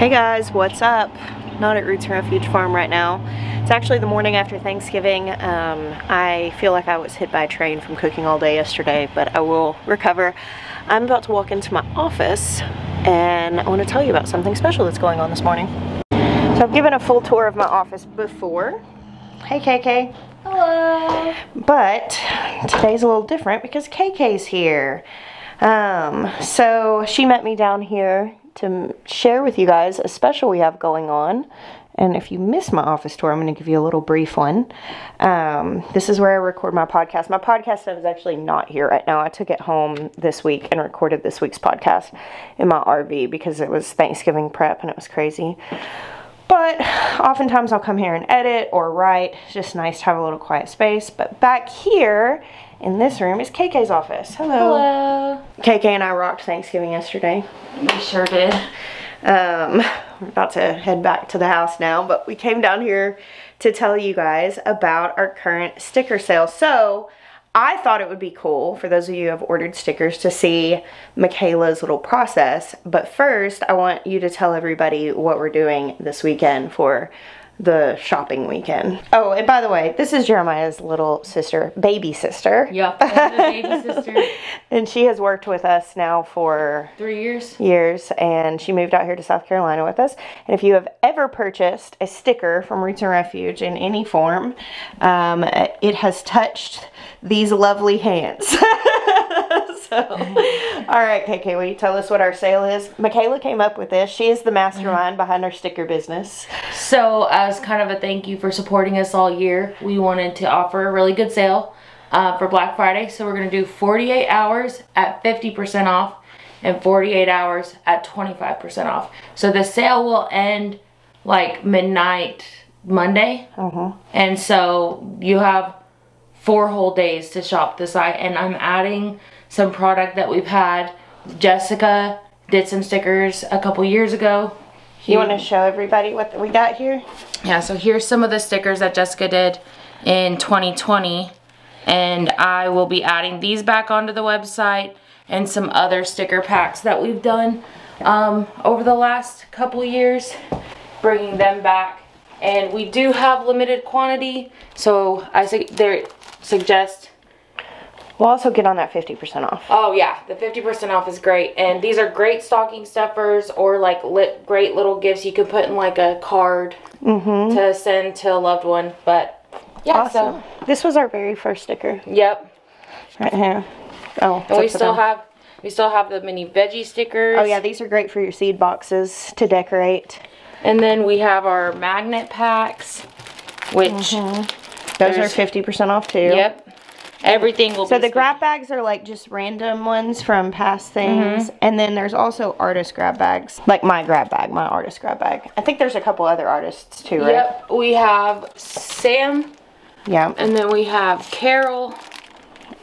Hey guys, what's up? Not at Roots Refuge Farm right now. It's actually the morning after Thanksgiving. Um, I feel like I was hit by a train from cooking all day yesterday, but I will recover. I'm about to walk into my office and I want to tell you about something special that's going on this morning. So I've given a full tour of my office before. Hey KK. Hello. But today's a little different because KK's here. Um, so she met me down here to share with you guys a special we have going on. And if you missed my office tour, I'm going to give you a little brief one. Um, this is where I record my podcast. My podcast is actually not here right now. I took it home this week and recorded this week's podcast in my RV because it was Thanksgiving prep and it was crazy. But oftentimes I'll come here and edit or write. It's just nice to have a little quiet space. But back here in this room is KK's office. Hello. Hello. KK and I rocked Thanksgiving yesterday. We sure did. Um, we're about to head back to the house now, but we came down here to tell you guys about our current sticker sale. So, I thought it would be cool for those of you who have ordered stickers to see Michaela's little process. But first, I want you to tell everybody what we're doing this weekend for the shopping weekend. Oh, and by the way, this is Jeremiah's little sister, baby sister. Yep. Baby sister. And she has worked with us now for Three years. years and she moved out here to South Carolina with us. And if you have ever purchased a sticker from Roots and Refuge in any form, um, it has touched these lovely hands. so, all right, KK, will you tell us what our sale is? Michaela came up with this. She is the mastermind behind our sticker business. So, as kind of a thank you for supporting us all year, we wanted to offer a really good sale uh, for Black Friday. So, we're going to do 48 hours at 50% off and 48 hours at 25% off. So, the sale will end like midnight Monday. Uh-huh. And so, you have four whole days to shop the site. And I'm adding some product that we've had. Jessica did some stickers a couple years ago. You want to show everybody what we got here? Yeah, so here's some of the stickers that Jessica did in 2020. And I will be adding these back onto the website and some other sticker packs that we've done um, over the last couple years, bringing them back. And we do have limited quantity, so I su there suggest. We'll also get on that 50% off. Oh yeah, the 50% off is great. And these are great stocking stuffers or like lit, great little gifts you could put in like a card mm-hmm. to send to a loved one. But yeah, Awesome. This was our very first sticker yep. right here. Oh, And we still down. have we still have the mini veggie stickers. Oh yeah, these are great for your seed boxes to decorate. And then we have our magnet packs, which mm-hmm. Those are fifty percent off too. yep, everything will be. So the grab bags are like just random ones from past things, Mm-hmm. and then there's also artist grab bags, like my grab bag, my artist grab bag. I think there's a couple other artists too, right? Yep, we have Sam, Yeah. and then we have Carol.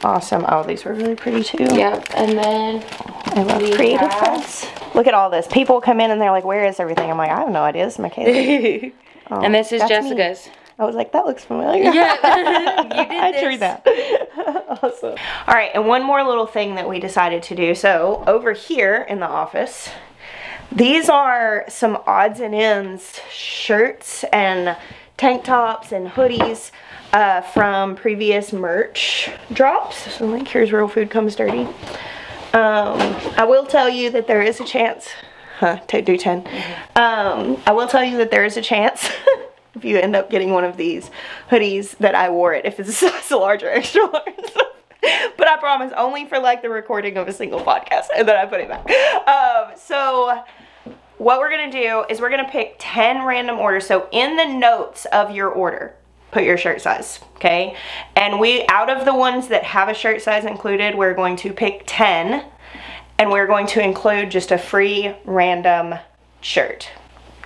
Awesome. Oh, these were really pretty too. Yep, and then I love creative cuts. Look at all this. People come in and they're like, "Where is everything?" I'm like, "I have no idea. This is Michaela." Oh, and this is Jessica's. me. I was like, that looks familiar. Yeah, you did I drew this. that. awesome. All right, and one more little thing that we decided to do. So over here in the office, these are some odds and ends shirts and tank tops and hoodies uh, from previous merch drops. So like, here's Real Food Comes Dirty. Um, I will tell you that there is a chance. Huh, do 10. Um, I will tell you that there is a chance if you end up getting one of these hoodies that I wore it if it's a size large or extra large. but I promise only for like the recording of a single podcast and then I put it back. Um, so what we're gonna do is we're gonna pick 10 random orders. So in the notes of your order, put your shirt size, okay? And we, out of the ones that have a shirt size included, we're going to pick 10 and we're going to include just a free random shirt.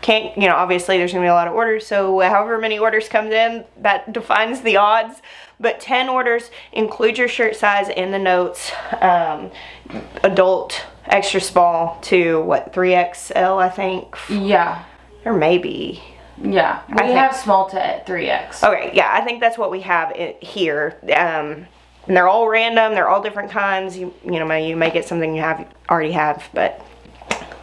Can't, you know, obviously there's gonna be a lot of orders, so however many orders comes in, that defines the odds. But 10 orders, include your shirt size in the notes. Um, adult, extra small to what, 3XL, I think? Yeah, Or maybe. yeah. We think- have small to three X. Okay, yeah, I think that's what we have i here. Um, and they're all random. They're all different kinds. You, you know, you may get something you have already have, but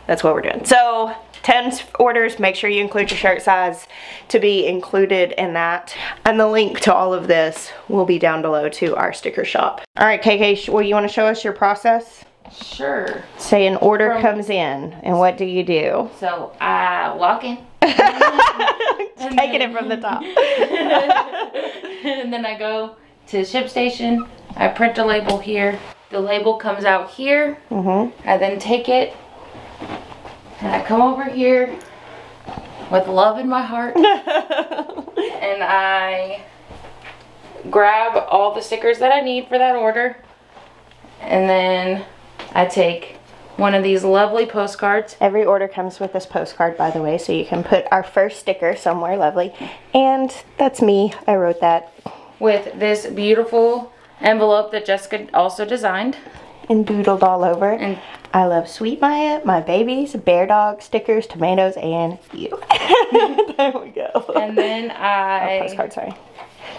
that's what we're doing. So 10 orders, make sure you include your shirt size to be included in that. And the link to all of this will be down below to our sticker shop. All right, KK, well, you want to show us your process? Sure. Say an order From- comes in, and what do you do? So I walk in. Taking it from the top. and then I go to ShipStation. I print a label here. The label comes out here. Mm-hmm. I then take it and I come over here with love in my heart and I grab all the stickers that I need for that order. And then I take one of these lovely postcards. Every order comes with this postcard, by the way, so you can put our first sticker somewhere lovely. And that's me. I wrote that with this beautiful envelope that Jessica also designed. And doodled all over. And- I love Sweet Miah, my babies, bear dog, stickers, tomatoes, and you. there we go. And then oh, I postcard, sorry.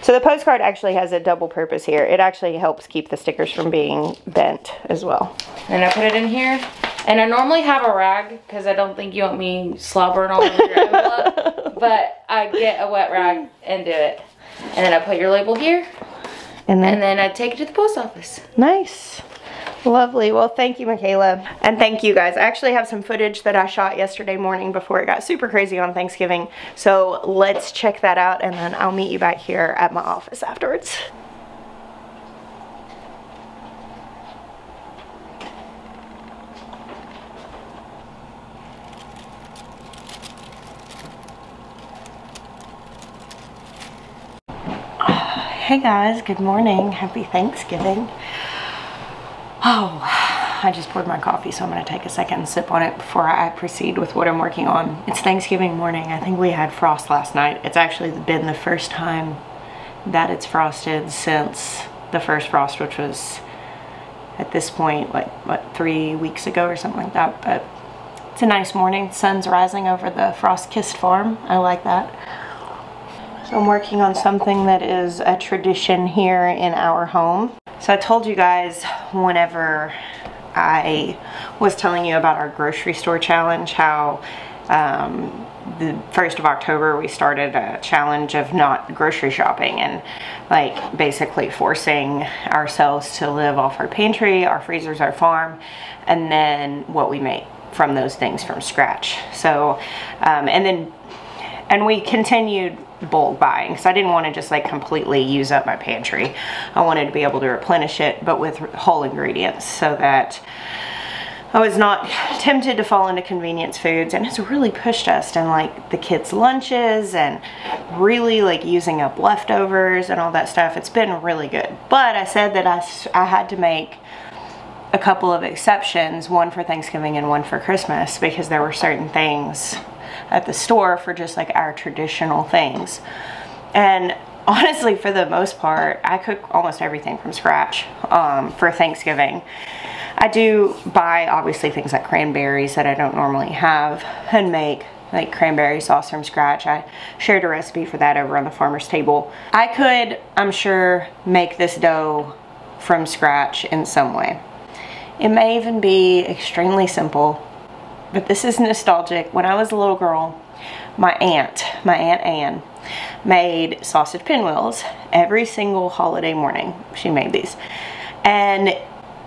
So the postcard actually has a double purpose here. It actually helps keep the stickers from being bent as well. and I put it in here. And I normally have a rag because I don't think you want me slobbering all over your envelope. but I get a wet rag and do it. And then I put your label here. And then And then I take it to the post office. Nice. Lovely. Well, thank you, Michaela. And thank you guys. I actually have some footage that I shot yesterday morning before it got super crazy on Thanksgiving. So let's check that out and then I'll meet you back here at my office afterwards. Hey guys, good morning. Happy Thanksgiving. Oh, I just poured my coffee, so I'm to take a second sip on it before I proceed with what I'm working on. It's Thanksgiving morning. I think we had frost last night. It's actually been the first time that it's frosted since the first frost, which was at this point, like, what, three weeks ago or something like that. But it's a nice morning. Sun's rising over the frost-kissed farm. I like that. So I'm working on something that is a tradition here in our home. So I told you guys whenever I was telling you about our grocery store challenge, how um, the 1st of October we started a challenge of not grocery shopping and like basically forcing ourselves to live off our pantry, our freezers, our farm, and then what we make from those things from scratch. So, um, and then and we continued bulk buying because I didn't want to just like completely use up my pantry. I wanted to be able to replenish it, but with whole ingredients so that I was not tempted to fall into convenience foods and it's really pushed us in like the kids' lunches and really like using up leftovers and all that stuff. It's been really good. But I said that I, I had to make a couple of exceptions, one for Thanksgiving and one for Christmas, because there were certain things at the store for just like our traditional things. And honestly, for the most part, I cook almost everything from scratch um, for Thanksgiving. I do buy obviously things like cranberries that I don't normally have and make like cranberry sauce from scratch. I shared a recipe for that over on the farmer's table. I could, I'm sure, make this dough from scratch in some way. It may even be extremely simple, but this is nostalgic. When I was a little girl, my aunt, my Aunt Anne, made sausage pinwheels every single holiday morning. She made these. And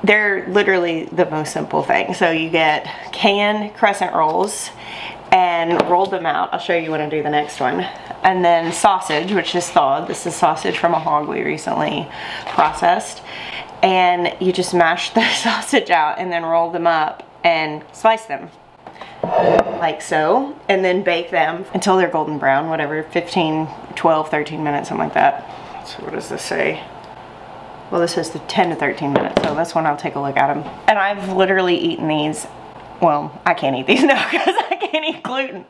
they're literally the most simple thing. So you get canned crescent rolls and roll them out. I'll show you when I do the next one. And then sausage, which is thawed. This is sausage from a hog we recently processed. And you just mash the sausage out and then roll them up and slice them like so and then bake them until they're golden brown whatever 15 12 13 minutes something like that. So what does this say? Well this says the 10 to 13 minutes so that's when I'll take a look at them and I've literally eaten these well I can't eat these now because I can't eat gluten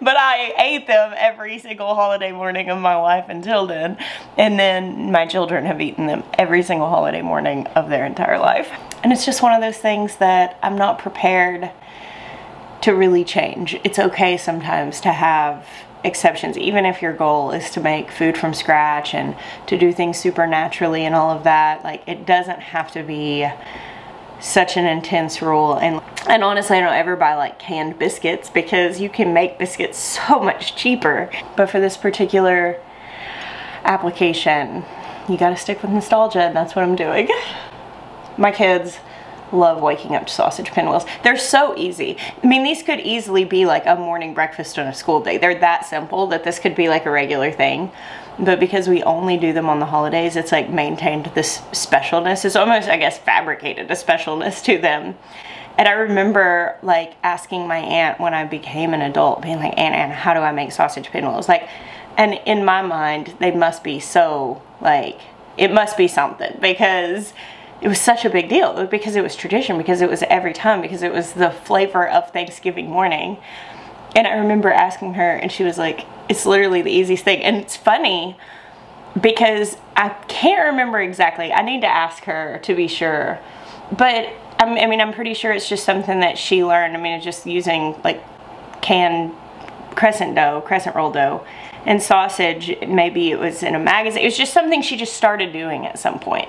but I ate them every single holiday morning of my life until then. And then my children have eaten them every single holiday morning of their entire life. And it's just one of those things that I'm not prepared to really change. It's okay sometimes to have exceptions, even if your goal is to make food from scratch and to do things supernaturally and all of that. Like, it doesn't have to be such an intense rule and and honestly I don't ever buy like canned biscuits because you can make biscuits so much cheaper but for this particular application you gotta stick with nostalgia and that's what I'm doing my kids love waking up to sausage pinwheels they're so easy I mean these could easily be like a morning breakfast on a school day they're that simple that this could be like a regular thing but because we only do them on the holidays, it's like maintained this specialness. It's almost, I guess, fabricated a specialness to them. And I remember like asking my aunt when I became an adult, being like, Aunt Anna, how do I make sausage pinwheels? Like, and in my mind, they must be so like, it must be something because it was such a big deal because it was tradition, because it was every time, because it was the flavor of Thanksgiving morning. And I remember asking her, and she was like, it's literally the easiest thing. And it's funny because I can't remember exactly. I need to ask her to be sure. But I mean, I'm pretty sure it's just something that she learned. I mean, it's just using like canned crescent dough, crescent roll dough, and sausage. Maybe it was in a magazine. It was just something she just started doing at some point.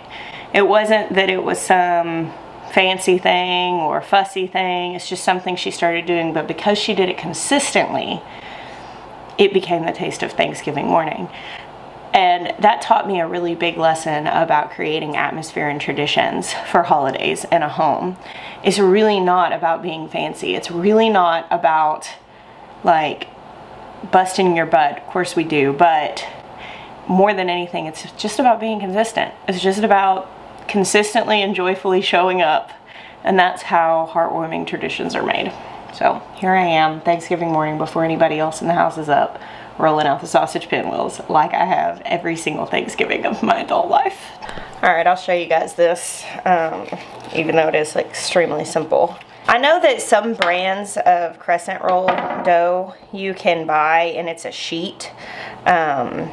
It wasn't that it was some fancy thing or fussy thing. It's just something she started doing, but because she did it consistently, it became the taste of Thanksgiving morning. And that taught me a really big lesson about creating atmosphere and traditions for holidays in a home. It's really not about being fancy. It's really not about like busting your butt. Of course we do, but more than anything, it's just about being consistent. It's just about consistently and joyfully showing up. And that's how heartwarming traditions are made. So here I am, Thanksgiving morning before anybody else in the house is up, rolling out the sausage pinwheels like I have every single Thanksgiving of my adult life. All right, I'll show you guys this, um, even though it is extremely simple. I know that some brands of crescent roll dough you can buy and it's a sheet. Um,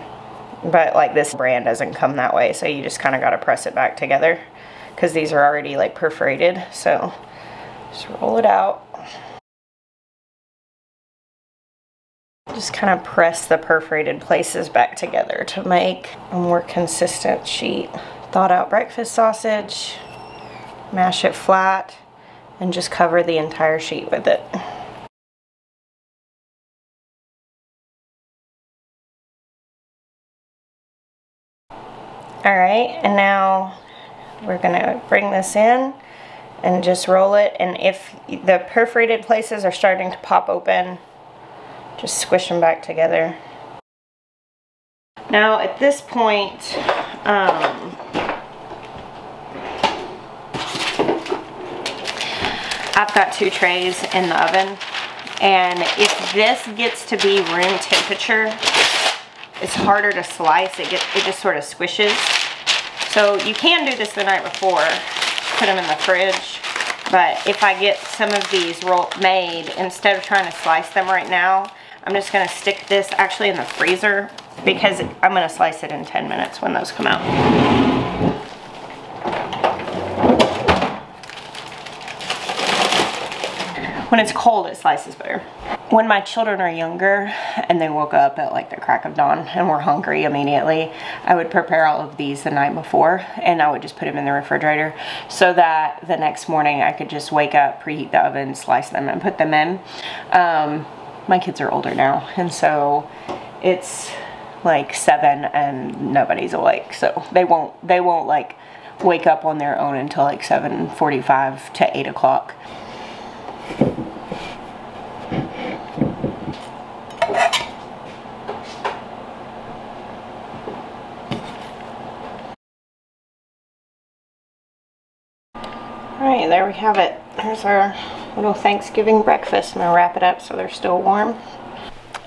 but like this brand doesn't come that way so you just kind of got to press it back together because these are already like perforated so just roll it out. Just kind of press the perforated places back together to make a more consistent sheet. Thawed out breakfast sausage mash it flat and just cover the entire sheet with it All right, and now we're gonna bring this in and just roll it. And if the perforated places are starting to pop open, just squish them back together. Now at this point, um, I've got two trays in the oven. And if this gets to be room temperature, it's harder to slice. It, it just sort of squishes. So you can do this the night before, put them in the fridge. But if I get some of these roll made, instead of trying to slice them right now, I'm just gonna stick this actually in the freezer because I'm gonna slice it in 10 minutes when those come out. When it's cold, it slices better. When my children are younger and they woke up at like the crack of dawn and were hungry immediately, I would prepare all of these the night before and I would just put them in the refrigerator so that the next morning I could just wake up, preheat the oven, slice them and put them in. Um, my kids are older now and so it's like seven and nobody's awake so they won't they won't like wake up on their own until like 7:45 to 8 o'clock There we have it. There's our little Thanksgiving breakfast. I'm going to wrap it up so they're still warm.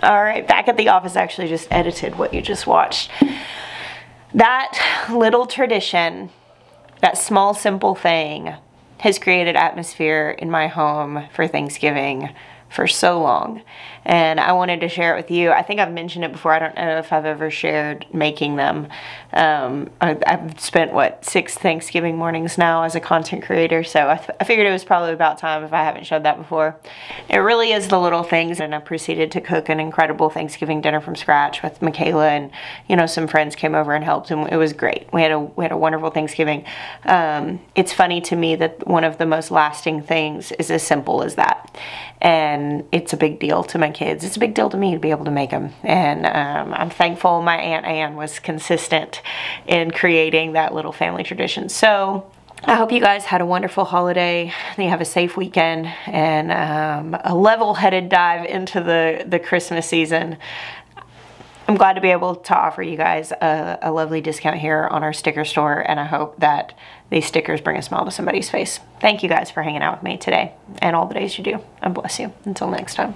Alright, back at the office, I actually just edited what you just watched. That little tradition, that small simple thing, has created atmosphere in my home for Thanksgiving for so long and I wanted to share it with you. I think I've mentioned it before. I don't know if I've ever shared making them. Um, I, have spent what six Thanksgiving mornings now as a content creator, so I, I, figured it was probably about time if I haven't showed that before. It really is the little things, and I proceeded to cook an incredible Thanksgiving dinner from scratch with Michaela, and you know some friends came over and helped, and it was great. We had a we had a wonderful Thanksgiving. Um, it's funny to me that one of the most lasting things is as simple as that, and it's a big deal to my kids. It's a big deal to me to be able to make them. And um, I'm thankful my Aunt Anne was consistent in creating that little family tradition. So I hope you guys had a wonderful holiday. You have a safe weekend and um, a level-headed dive into the, the Christmas season. I'm glad to be able to offer you guys a, a, lovely discount here on our sticker store, and I hope that these stickers bring a smile to somebody's face. Thank you guys for hanging out with me today and all the days you do. And bless you. Until next time.